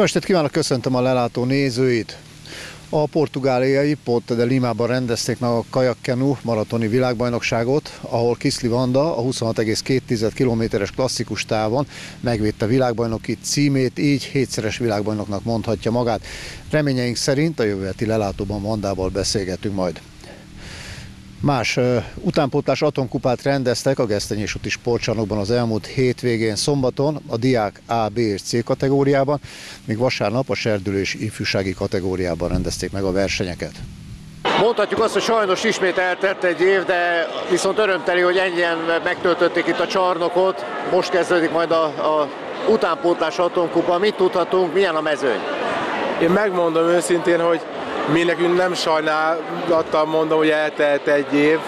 Jó estét kívánok, köszöntöm a lelátó nézőit! A portugáliai Ponte de Limában rendezték meg a kajakkenu maratoni világbajnokságot, ahol Kiszli Vanda a 26,2 kilométeres klasszikus távon megvédte világbajnoki címét, így hétszeres világbajnoknak mondhatja magát. Reményeink szerint a jövő heti lelátóban Vandával beszélgetünk majd. Más uh, utánpótlás atomkupát rendeztek a Gesztenyés úti sportcsarnokban az elmúlt hétvégén szombaton a diák A, B és C kategóriában, míg vasárnap a serdülő és ifjúsági kategóriában rendezték meg a versenyeket. Mondhatjuk azt, hogy sajnos ismét eltett egy év, de viszont örömteli, hogy ennyien megtöltötték itt a csarnokot. Most kezdődik majd a, a utánpótlás atomkupa. Mit tudhatunk, milyen a mezőny? Én megmondom őszintén, hogy mi nekünk nem sajnálattal mondom, hogy eltelt egy év,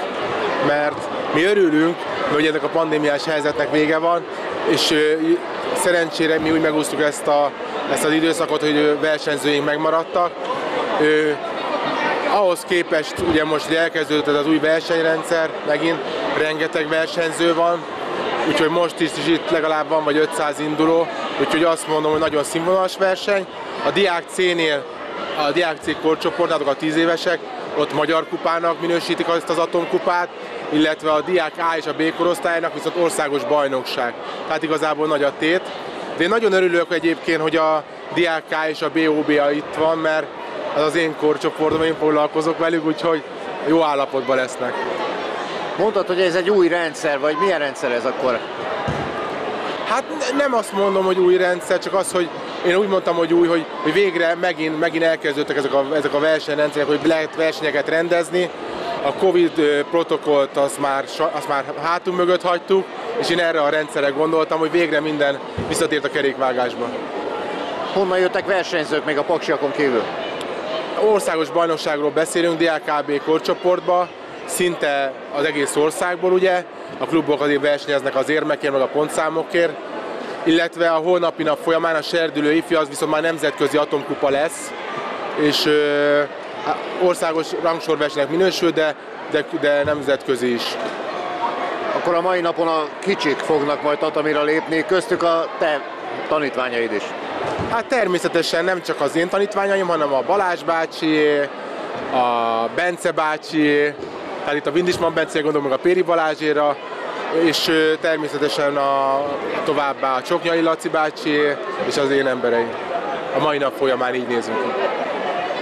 mert mi örülünk, hogy ennek a pandémiás helyzetnek vége van, és szerencsére mi úgy megúsztuk ezt, a, ezt az időszakot, hogy versenyzőink megmaradtak. Ahhoz képest ugye most elkezdődött az új versenyrendszer, megint rengeteg versenyző van, úgyhogy most is, is itt legalább van vagy 500 induló, úgyhogy azt mondom, hogy nagyon színvonalas verseny. A Diák C-nél a diákcég korcsoport, azok a 10 évesek, ott magyar kupának minősítik azt az atomkupát, illetve a diák A és a B korosztálynak viszont országos bajnokság. Tehát igazából nagy a tét. De én nagyon örülök egyébként, hogy a diák A és a BOBA itt van, mert az az én korcsoportom, én foglalkozok velük, úgyhogy jó állapotban lesznek. Mondtad, hogy ez egy új rendszer, vagy milyen rendszer ez akkor? Hát nem azt mondom, hogy új rendszer, csak az, hogy én úgy mondtam, hogy új, hogy, hogy végre megint, megint elkezdődtek ezek a, ezek a versenyrendszerek, hogy lehet versenyeket rendezni. A Covid protokollt azt már, azt már hátunk mögött hagytuk, és én erre a rendszerre gondoltam, hogy végre minden visszatért a kerékvágásba. Honnan jöttek versenyzők még a paksiakon kívül? Országos bajnokságról beszélünk, DLKB korcsoportba, szinte az egész országból ugye, a klubok azért versenyeznek az érmekért, meg a pontszámokért, illetve a holnapi nap folyamán a serdülő ifjú az viszont már nemzetközi atomkupa lesz, és ö, országos rangsorversenynek minősül, de, de, de nemzetközi is. Akkor a mai napon a kicsik fognak majd tatamira lépni, köztük a te tanítványaid is. Hát természetesen nem csak az én tanítványaim, hanem a Balázs bácsi, a Bence bácsi, tehát itt a Vindisman Bence, gondolom meg a Péri Balázséra, és természetesen a, továbbá a Csoknyai Laci bácsi és az én embereim. A mai nap folyamán így nézünk ki.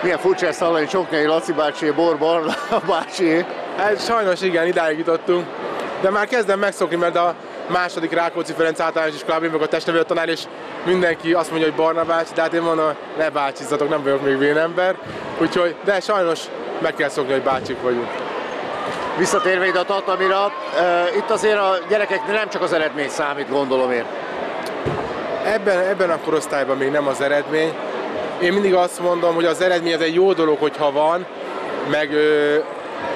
Milyen furcsa ezt hallani, Csoknyai Laci bácsi, Bor Barna bácsi. Hát sajnos igen, idáig jutottunk, de már kezdem megszokni, mert a második Rákóczi Ferenc általános iskolában vagyok a testnevelő tanár, és mindenki azt mondja, hogy Barna bácsi, tehát én mondom, ne bácsizatok, nem vagyok még vénember, úgyhogy, de sajnos meg kell szokni, hogy bácsik vagyunk. Visszatérve ide a tatamira, itt azért a gyerekeknél nem csak az eredmény számít, gondolom én. Ebben, ebben a korosztályban még nem az eredmény. Én mindig azt mondom, hogy az eredmény az egy jó dolog, hogyha van, meg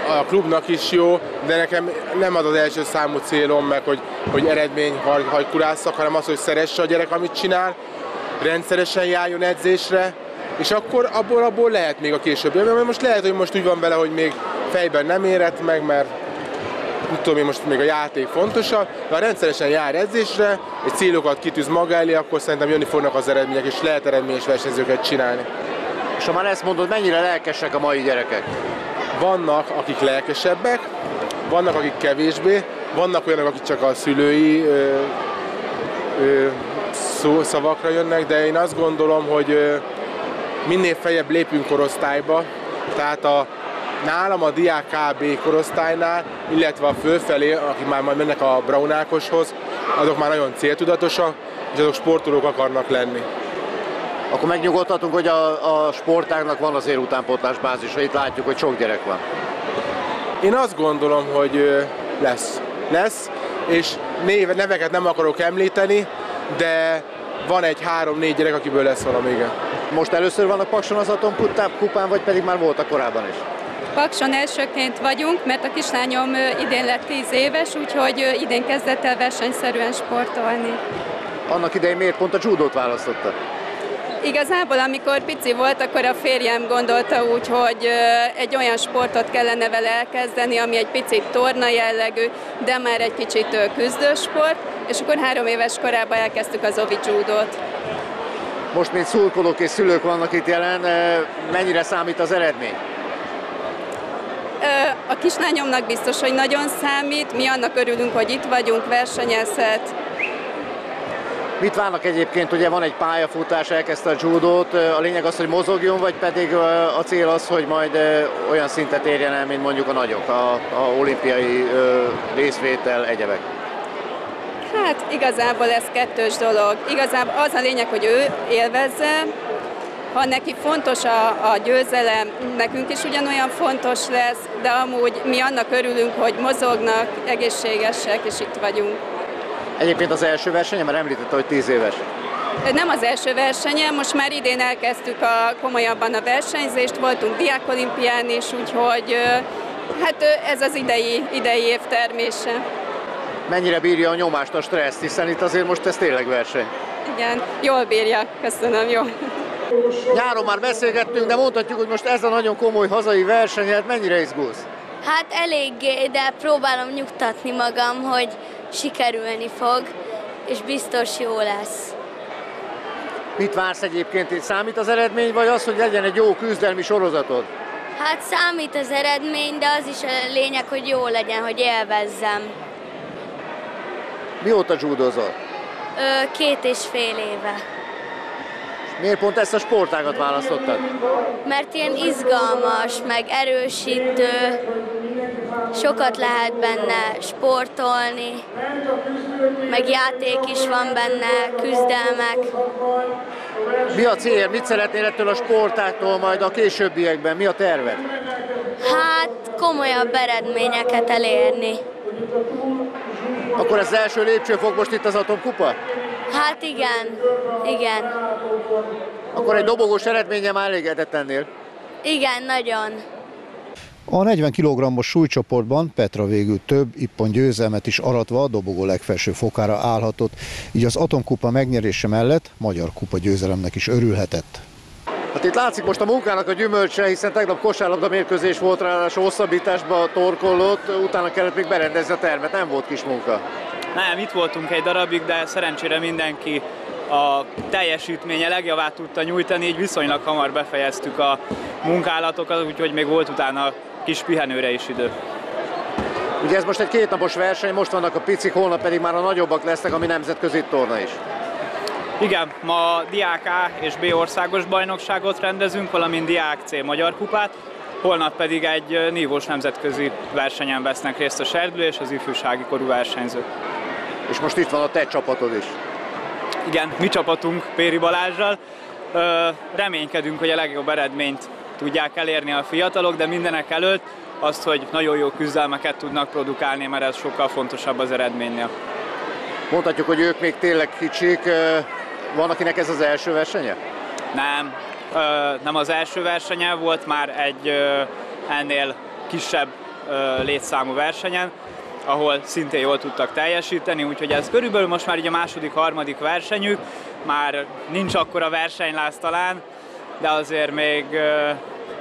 a klubnak is jó, de nekem nem az az első számú célom, meg hogy, hogy eredmény hajkurásszak, hanem az, hogy szeresse a gyerek, amit csinál, rendszeresen járjon edzésre, és akkor abból, abból lehet még a később. Mert most lehet, hogy most úgy van vele, hogy még fejben nem érett meg, mert nem tudom én most még a játék fontosabb, de ha rendszeresen jár edzésre, egy célokat kitűz maga elé, akkor szerintem jönni fognak az eredmények, és lehet eredményes versenyzőket csinálni. És ha már ezt mondod, mennyire lelkesek a mai gyerekek? Vannak, akik lelkesebbek, vannak, akik kevésbé, vannak olyanok, akik csak a szülői ö, ö, szó, szavakra jönnek, de én azt gondolom, hogy ö, minél feljebb lépünk korosztályba, tehát a nálam a diák KB korosztálynál, illetve a fölfelé, akik már majd mennek a Braunákoshoz, azok már nagyon céltudatosak, és azok sportolók akarnak lenni. Akkor megnyugodhatunk, hogy a, a sportágnak van azért utánpótlás bázis, itt látjuk, hogy sok gyerek van. Én azt gondolom, hogy lesz. Lesz, és néve, neveket nem akarok említeni, de van egy három-négy gyerek, akiből lesz valami, igen. Most először vannak Pakson az atomkupán, vagy pedig már voltak korábban is? Pakson elsőként vagyunk, mert a kislányom idén lett 10 éves, úgyhogy idén kezdett el versenyszerűen sportolni. Annak idején miért pont a judót választotta? Igazából, amikor pici volt, akkor a férjem gondolta úgy, hogy egy olyan sportot kellene vele elkezdeni, ami egy picit torna jellegű, de már egy kicsit küzdősport, és akkor három éves korában elkezdtük az ovi judót. Most, mint szurkolók és szülők vannak itt jelen, mennyire számít az eredmény? A kislányomnak biztos, hogy nagyon számít. Mi annak örülünk, hogy itt vagyunk, versenyezhet. Mit várnak egyébként? Ugye van egy pályafutás, elkezdte a judót. A lényeg az, hogy mozogjon, vagy pedig a cél az, hogy majd olyan szintet érjen el, mint mondjuk a nagyok, a, a olimpiai részvétel, egyebek? Hát igazából ez kettős dolog. Igazából az a lényeg, hogy ő élvezze, ha neki fontos a, a győzelem, nekünk is ugyanolyan fontos lesz, de amúgy mi annak örülünk, hogy mozognak, egészségesek, és itt vagyunk. Egyébként az első versenye, mert említette, hogy 10 éves. Nem az első versenyem, most már idén elkezdtük a, komolyabban a versenyzést, voltunk diákolimpián is, úgyhogy hát ez az idei, idei év termése. Mennyire bírja a nyomást, a stresszt, hiszen itt azért most ez tényleg verseny. Igen, jól bírja, köszönöm, jó. Nyáron már beszélgettünk, de mondhatjuk, hogy most ez a nagyon komoly hazai versenyet mennyire izgulsz? Hát eléggé, de próbálom nyugtatni magam, hogy sikerülni fog, és biztos jó lesz. Mit vársz egyébként? Itt számít az eredmény, vagy az, hogy legyen egy jó küzdelmi sorozatod? Hát számít az eredmény, de az is a lényeg, hogy jó legyen, hogy élvezzem. Mióta judozol? Ö, két és fél éve. Miért pont ezt a sportágat választottad? Mert ilyen izgalmas, meg erősítő, sokat lehet benne sportolni, meg játék is van benne, küzdelmek. Mi a cél? Mit szeretnél ettől a sportától majd a későbbiekben? Mi a terved? Hát komolyabb eredményeket elérni. Akkor az első lépcsőfok most itt az Atomkupa? Hát igen, igen. Akkor egy dobogós eredménye már elégedett ennél? Igen, nagyon. A 40 kg-os súlycsoportban Petra végül több ippon győzelmet is aratva a dobogó legfelső fokára állhatott, így az atomkupa megnyerése mellett magyar kupa győzelemnek is örülhetett. Hát itt látszik most a munkának a gyümölcse, hiszen tegnap kosárlabda mérkőzés volt, ráadásul hosszabbításba torkollott, utána kellett még berendezni a termet, nem volt kis munka. Nem, itt voltunk egy darabig, de szerencsére mindenki a teljesítménye legjavát tudta nyújtani, így viszonylag hamar befejeztük a munkálatokat, úgyhogy még volt utána kis pihenőre is idő. Ugye ez most egy kétnapos verseny, most vannak a picik, holnap pedig már a nagyobbak lesznek, ami nemzetközi torna is. Igen, ma Diák A és B országos bajnokságot rendezünk, valamint Diák C magyar kupát, holnap pedig egy nívós nemzetközi versenyen vesznek részt a serdülő és az ifjúsági korú versenyzők. És most itt van a te csapatod is. Igen, mi csapatunk Péri Balázsral. Reménykedünk, hogy a legjobb eredményt tudják elérni a fiatalok, de mindenek előtt azt, hogy nagyon jó küzdelmeket tudnak produkálni, mert ez sokkal fontosabb az eredménynél. Mondhatjuk, hogy ők még tényleg kicsik. Van, akinek ez az első versenye? Nem, nem az első versenye, volt már egy ennél kisebb létszámú versenyen, ahol szintén jól tudtak teljesíteni, úgyhogy ez körülbelül most már így a második, harmadik versenyük, már nincs akkora versenyláz talán, de azért még,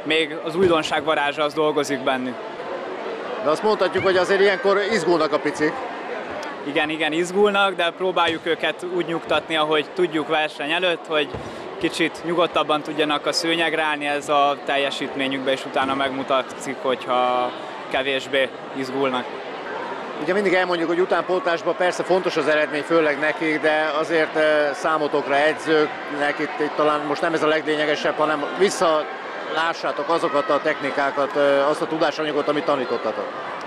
még az újdonság varázsa az dolgozik bennük. De azt mondhatjuk, hogy azért ilyenkor izgulnak a picik. Igen, igen, izgulnak, de próbáljuk őket úgy nyugtatni, ahogy tudjuk verseny előtt, hogy kicsit nyugodtabban tudjanak a szőnyegre állni, ez a teljesítményükbe, és utána megmutatszik, hogyha kevésbé izgulnak. Ugye mindig elmondjuk, hogy utánpótlásban persze fontos az eredmény, főleg nekik, de azért eh, számotokra edzőknek itt, itt talán most nem ez a leglényegesebb, hanem visszalássátok azokat a technikákat, eh, azt a tudásanyagot, amit tanítottatok.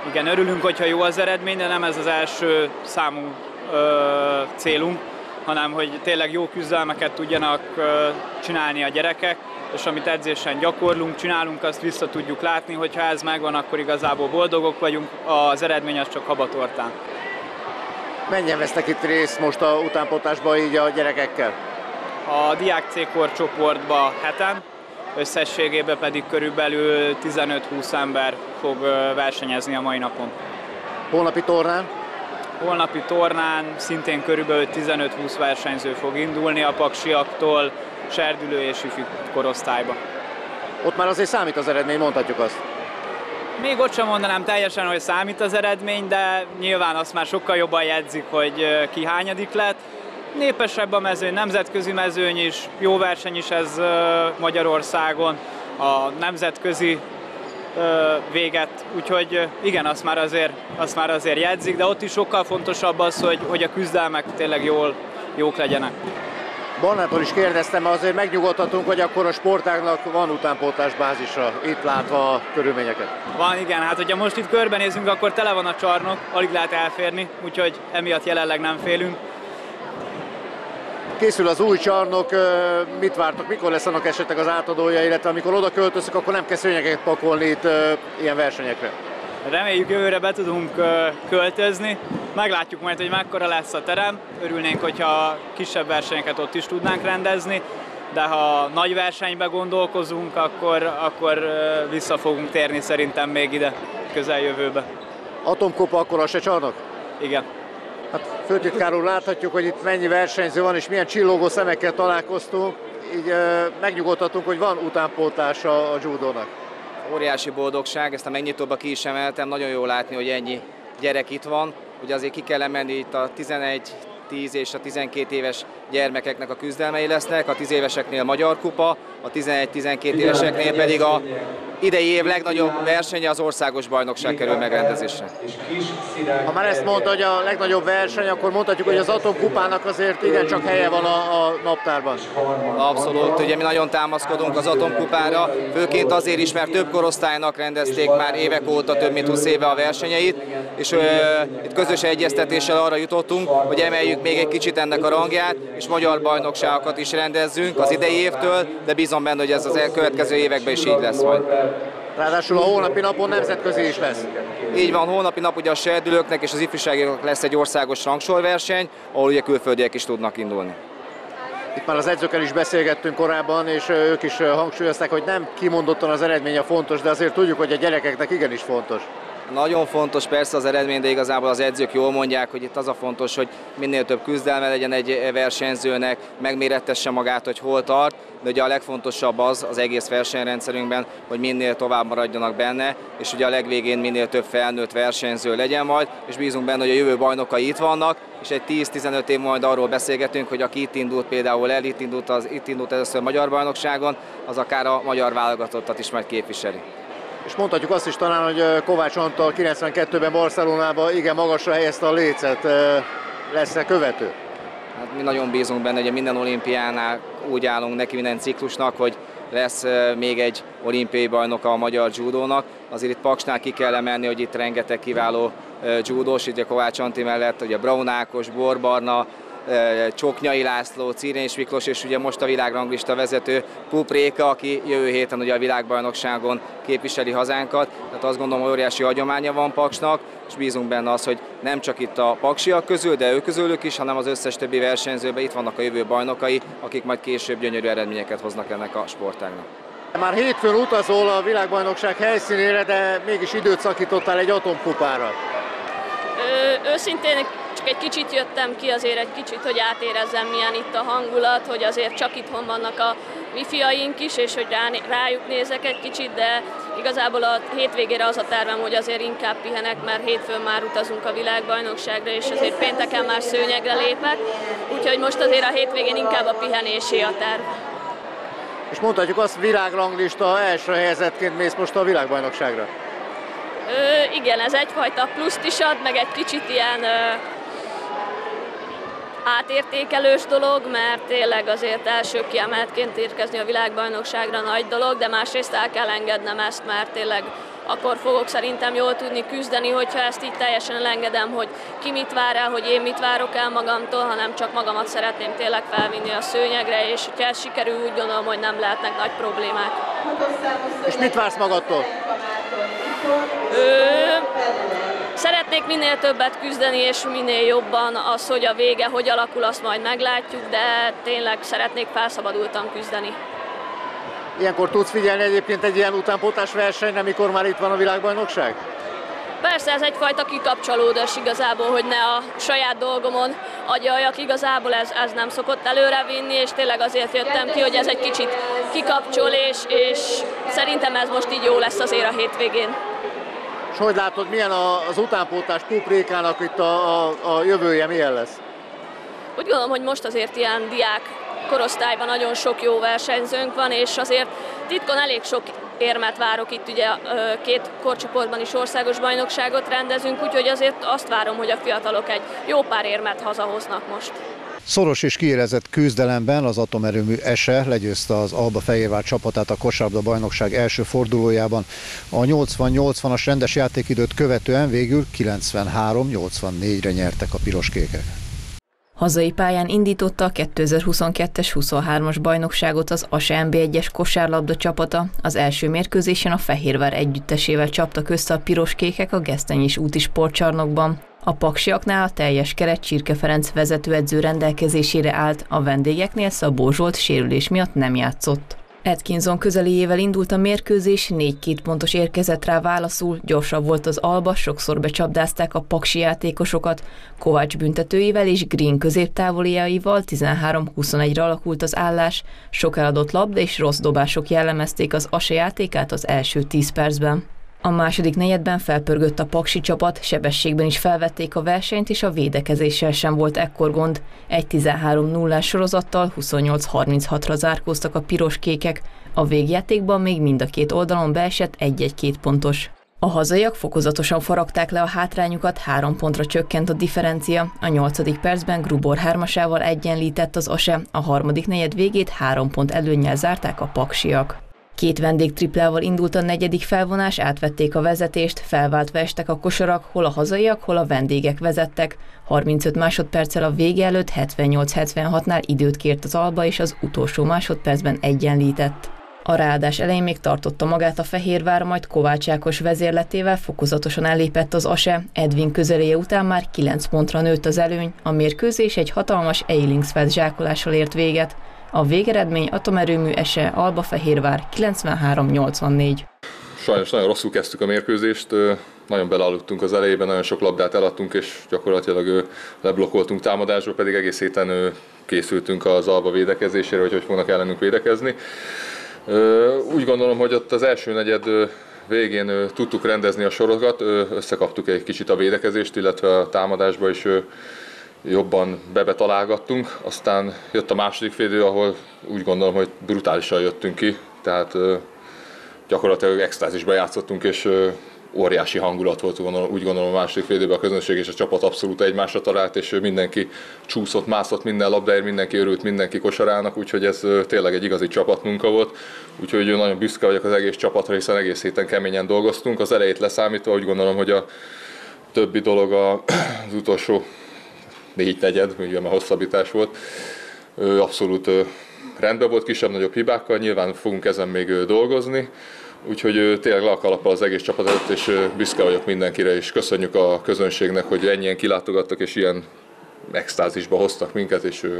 Igen, örülünk, hogyha jó az eredmény, de nem ez az első számú ö, célunk, hanem hogy tényleg jó küzdelmeket tudjanak ö, csinálni a gyerekek, és amit edzésen gyakorlunk, csinálunk, azt vissza tudjuk látni, hogyha ez megvan, akkor igazából boldogok vagyunk, az eredmény az csak habatortán. Mennyien vesznek itt részt most a utánpotásban így a gyerekekkel? A diák C-kor csoportba heten, összességében pedig körülbelül 15-20 ember fog versenyezni a mai napon. Holnapi tornán? Holnapi tornán szintén körülbelül 15-20 versenyző fog indulni a paksiaktól, serdülő és ifi korosztályba. Ott már azért számít az eredmény, mondhatjuk azt. Még ott sem mondanám teljesen, hogy számít az eredmény, de nyilván azt már sokkal jobban jegyzik, hogy ki hányadik lett, népesebb a mezőny, nemzetközi mezőny is, jó verseny is ez Magyarországon, a nemzetközi véget, úgyhogy igen, azt már, azért, azt már azért jegyzik, de ott is sokkal fontosabb az, hogy, hogy a küzdelmek tényleg jól, jók legyenek. Barnától is kérdeztem, azért megnyugodhatunk, hogy akkor a sportágnak van utánpótlás bázisa, itt látva a körülményeket. Van, igen, hát hogyha most itt körbenézünk, akkor tele van a csarnok, alig lehet elférni, úgyhogy emiatt jelenleg nem félünk. Készül az új csarnok, mit vártok, mikor lesz annak esetleg az átadója, illetve amikor oda költözök, akkor nem kell szőnyeket pakolni itt ilyen versenyekre? Reméljük jövőre be tudunk költözni, meglátjuk majd, hogy mekkora lesz a terem. Örülnénk, hogyha kisebb versenyeket ott is tudnánk rendezni, de ha nagy versenybe gondolkozunk, akkor, akkor vissza fogunk térni szerintem még ide közeljövőbe. Atomkopa akkor a se csarnok? Igen. Hát főtitkár úr, láthatjuk, hogy itt mennyi versenyző van, és milyen csillogó szemekkel találkoztunk. Így megnyugodhatunk, hogy van utánpótlása a judónak. Óriási boldogság, ezt a megnyitóba ki is emeltem, nagyon jó látni, hogy ennyi gyerek itt van. Ugye azért ki kell emelni itt a 11, 10 és a 12 éves gyermekeknek a küzdelmei lesznek, a 10 éveseknél Magyar Kupa, a 11-12 éveseknél pedig a idei év legnagyobb versenye az országos bajnokság kerül megrendezésre. Ha már ezt mondta, hogy a legnagyobb verseny, akkor mondhatjuk, hogy az Atomkupának azért igencsak helye van a, a naptárban. Abszolút, ugye mi nagyon támaszkodunk az Atomkupára, főként azért is, mert több korosztálynak rendezték már évek óta, több mint 20 éve a versenyeit, és ö, itt közös egyeztetéssel arra jutottunk, hogy emeljük még egy kicsit ennek a rangját, és magyar bajnokságokat is rendezzünk az idei évtől, de bízom benne, hogy ez az következő években is így lesz majd. Ráadásul a hónapi napon nemzetközi is lesz. Így van, hónapi nap ugye a serdülőknek és az ifjúságoknak lesz egy országos rangsorverseny, ahol ugye külföldiek is tudnak indulni. Itt már az edzőkkel is beszélgettünk korábban, és ők is hangsúlyozták, hogy nem kimondottan az eredménye fontos, de azért tudjuk, hogy a gyerekeknek igenis fontos. Nagyon fontos persze az eredmény, de igazából az edzők jól mondják, hogy itt az a fontos, hogy minél több küzdelme legyen egy versenyzőnek, megmérettesse magát, hogy hol tart, de ugye a legfontosabb az az egész versenyrendszerünkben, hogy minél tovább maradjanak benne, és ugye a legvégén minél több felnőtt versenyző legyen majd, és bízunk benne, hogy a jövő bajnokai itt vannak, és egy 10-15 év majd arról beszélgetünk, hogy aki itt indult például el, itt indult, az, itt indult először a magyar bajnokságon, az akár a magyar válogatottat is majd képviseli. És mondhatjuk azt is talán, hogy Kovács Antal 92-ben Barcelonában igen magasra helyezte a lécet. Lesz-e követő? Hát mi nagyon bízunk benne, hogy minden olimpiánál úgy állunk neki minden ciklusnak, hogy lesz még egy olimpiai bajnok a magyar judónak. Azért itt Paksnál ki kell emelni, hogy itt rengeteg kiváló judós, itt a Kovács Anti mellett, ugye Braun Ákos, Borbarna, Csoknyai László, Círénys Miklós, és ugye most a világranglista vezető Pupréka, aki jövő héten ugye a világbajnokságon képviseli hazánkat. Tehát azt gondolom, hogy óriási hagyománya van Paksnak, és bízunk benne az, hogy nem csak itt a paksiak közül, de ők közülük is, hanem az összes többi versenyzőben itt vannak a jövő bajnokai, akik majd később gyönyörű eredményeket hoznak ennek a sportágnak. Már hétfőn utazol a világbajnokság helyszínére, de mégis időt szakítottál egy atomkupára. Ö, őszintén csak egy kicsit jöttem ki, azért egy kicsit, hogy átérezzem milyen itt a hangulat, hogy azért csak itthon vannak a mi fiaink is, és hogy rá, rájuk nézek egy kicsit, de igazából a hétvégére az a tervem, hogy azért inkább pihenek, mert hétfőn már utazunk a világbajnokságra, és azért pénteken már szőnyegre lépek, úgyhogy most azért a hétvégén inkább a pihenésé a terv. És mondhatjuk azt, világranglista első helyezettként mész most a világbajnokságra? Ö, igen, ez egyfajta pluszt is ad, meg egy kicsit ilyen ö, átértékelős dolog, mert tényleg azért első kiemeltként érkezni a világbajnokságra nagy dolog, de másrészt el kell engednem ezt, mert tényleg akkor fogok szerintem jól tudni küzdeni, hogyha ezt így teljesen elengedem, hogy ki mit vár el, hogy én mit várok el magamtól, hanem csak magamat szeretném tényleg felvinni a szőnyegre, és hogyha ez sikerül, úgy gondolom, hogy nem lehetnek nagy problémák. És mit vársz magadtól? Ö, Szeretnék minél többet küzdeni, és minél jobban az, hogy a vége hogy alakul, azt majd meglátjuk, de tényleg szeretnék felszabadultan küzdeni. Ilyenkor tudsz figyelni egyébként egy ilyen utánpótás versenyre, amikor már itt van a világbajnokság? Persze ez egyfajta kikapcsolódás igazából, hogy ne a saját dolgomon agyaljak, igazából ez, ez nem szokott előrevinni, és tényleg azért jöttem ki, hogy ez egy kicsit kikapcsol, és, és szerintem ez most így jó lesz azért a hétvégén. És hogy látod, milyen az utánpótlás Kuprékának itt a, a, a jövője, milyen lesz? úgy gondolom, hogy most azért ilyen diák korosztályban nagyon sok jó versenyzőnk van, és azért titkon elég sok érmet várok itt, ugye két korcsoportban is országos bajnokságot rendezünk, úgyhogy azért azt várom, hogy a fiatalok egy jó pár érmet hazahoznak most. Szoros és kiérezett küzdelemben az atomerőmű ESE legyőzte az Alba Fehérvár csapatát a kosárlabda bajnokság első fordulójában. A 80-80-as rendes játékidőt követően végül 93-84-re nyertek a piroskékek. Hazai pályán indította a 2022-es 23-as bajnokságot az ASE MB1-es kosárlabda csapata. Az első mérkőzésen a Fehérvár együttesével csaptak össze a piroskékek a Gesztenyis úti sportcsarnokban. A paksiaknál a teljes keret Csirke Ferenc vezetőedző rendelkezésére állt, a vendégeknél Szabó Zsolt sérülés miatt nem játszott. Atkinson közeléjével indult a mérkőzés, négy két pontos érkezett rá válaszul, gyorsabb volt az alba, sokszor becsapdázták a paksi játékosokat, Kovács büntetőivel és Green középtávoliaival 13-21-re alakult az állás, sok eladott labda és rossz dobások jellemezték az ase játékát az első 10 percben. A második negyedben felpörgött a Paksi csapat, sebességben is felvették a versenyt, és a védekezéssel sem volt ekkor gond. Egy 13 0 sorozattal 28-36-ra zárkóztak a piros-kékek, a végjátékban még mind a két oldalon beesett egy-egy-két pontos. A hazaiak fokozatosan faragták le a hátrányukat, három pontra csökkent a differencia. A nyolcadik percben Grubor hármasával egyenlített az ASE, a harmadik negyed végét három pont előnyel zárták a paksiak. Két vendég triplával indult a negyedik felvonás, átvették a vezetést, felváltva estek a kosarak, hol a hazaiak, hol a vendégek vezettek. 35 másodperccel a vége előtt 78-76-nál időt kért az alba, és az utolsó másodpercben egyenlített. A ráadás elején még tartotta magát a Fehérvár, majd Kovács Ákos vezérletével fokozatosan ellépett az ASE. Edwin közeléje után már 9 pontra nőtt az előny, a mérkőzés egy hatalmas Eilingsfeld zsákolással ért véget. A végeredmény atomerőmű ese Alba-Fehérvár 93-84. Sajnos nagyon rosszul kezdtük a mérkőzést, nagyon belealudtunk az elejében, nagyon sok labdát eladtunk, és gyakorlatilag leblokkoltunk támadásba, pedig egész héten készültünk az Alba védekezésére, hogy hogy fognak ellenünk védekezni. Úgy gondolom, hogy ott az első negyed végén tudtuk rendezni a sorokat, összekaptuk egy kicsit a védekezést, illetve a támadásba is jobban bebetalálgattunk. Aztán jött a második félidő, ahol úgy gondolom, hogy brutálisan jöttünk ki, tehát gyakorlatilag extázisba játszottunk, és óriási hangulat volt, úgy gondolom a második félidőben a közönség és a csapat abszolút egymásra talált, és mindenki csúszott, mászott minden labdáért, mindenki örült mindenki kosarának, úgyhogy ez tényleg egy igazi csapatmunka volt. Úgyhogy nagyon büszke vagyok az egész csapatra, hiszen egész héten keményen dolgoztunk. Az elejét leszámítva úgy gondolom, hogy a többi dolog az utolsó négy negyed, ugye már hosszabbítás volt, abszolút rendben volt, kisebb-nagyobb hibákkal, nyilván fogunk ezen még dolgozni, úgyhogy tényleg le a az egész csapatot, és büszke vagyok mindenkire, és köszönjük a közönségnek, hogy ennyien kilátogattak, és ilyen extázisba hoztak minket, és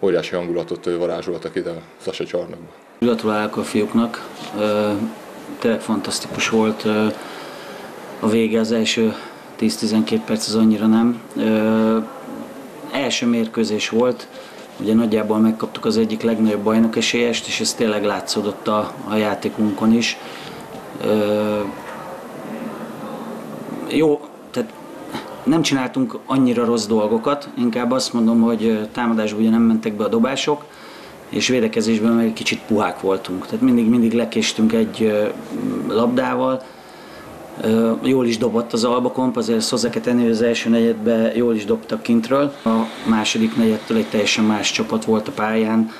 óriási hangulatot varázsoltak ide a Sasa csarnokba. Gratulálok a fiúknak, tényleg fantasztikus volt a vége, az első 10-12 perc az annyira nem első mérkőzés volt, ugye nagyjából megkaptuk az egyik legnagyobb bajnok esélyest, és ez tényleg látszódott a, a játékunkon is. Ö, jó, tehát nem csináltunk annyira rossz dolgokat, inkább azt mondom, hogy támadásban ugye nem mentek be a dobások, és védekezésben meg egy kicsit puhák voltunk. Tehát mindig, mindig lekéstünk egy labdával, Jól is dobott az Albakomp, azért tenni, hogy az első negyedben jól is dobtak kintről. A második negyedtől egy teljesen más csapat volt a pályán.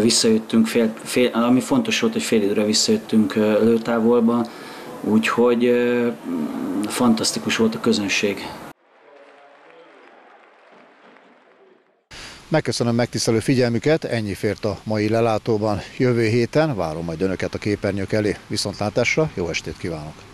Visszajöttünk, fél, fél, ami fontos volt, hogy fél időre visszajöttünk lőtávolba, úgyhogy fantasztikus volt a közönség. Megköszönöm megtisztelő figyelmüket, ennyi fért a mai lelátóban. Jövő héten várom majd önöket a képernyők elé. Viszontlátásra, jó estét kívánok!